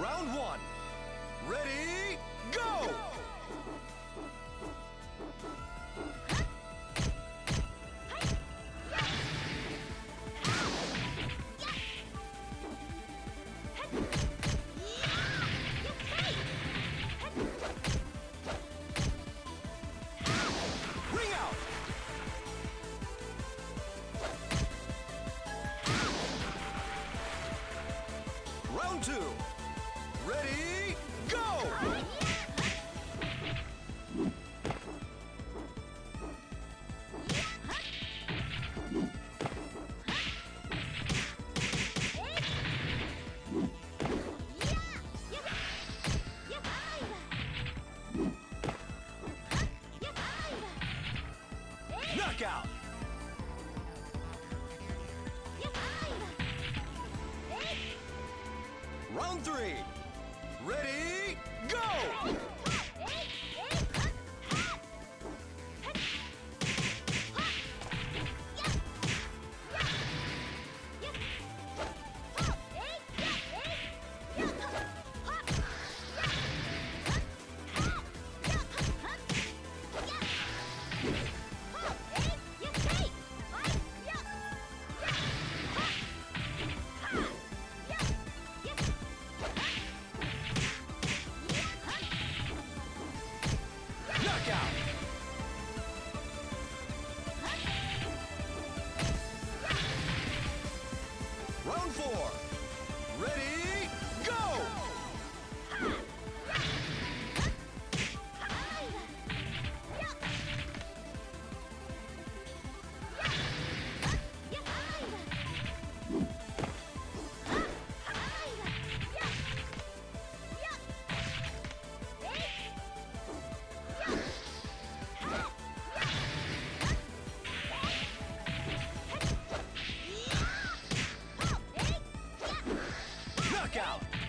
Round one. Ready, go! Round two. Ready, go! Knockout! Round three. Ready, go! Four. Ready, Knockout!